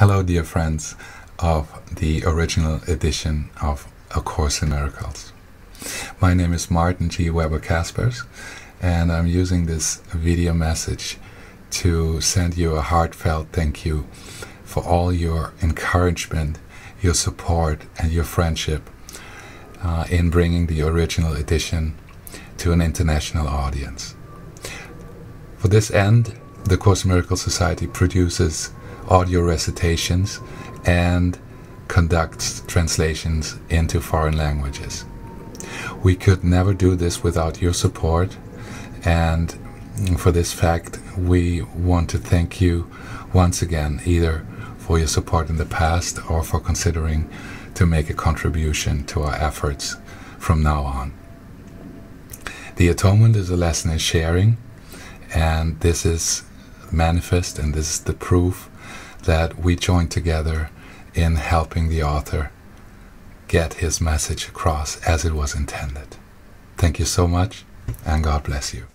Hello, dear friends of the original edition of A Course in Miracles. My name is Martin G. Weber Caspers, and I'm using this video message to send you a heartfelt thank you for all your encouragement, your support, and your friendship uh, in bringing the original edition to an international audience. For this end, the Course in Miracles Society produces audio recitations and conducts translations into foreign languages. We could never do this without your support, and for this fact, we want to thank you once again, either for your support in the past or for considering to make a contribution to our efforts from now on. The atonement is a lesson in sharing, and this is manifest and this is the proof that we join together in helping the author get his message across as it was intended. Thank you so much, and God bless you.